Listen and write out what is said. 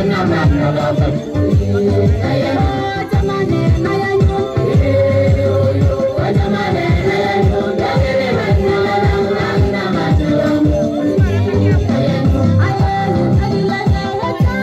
I'm not Thank you.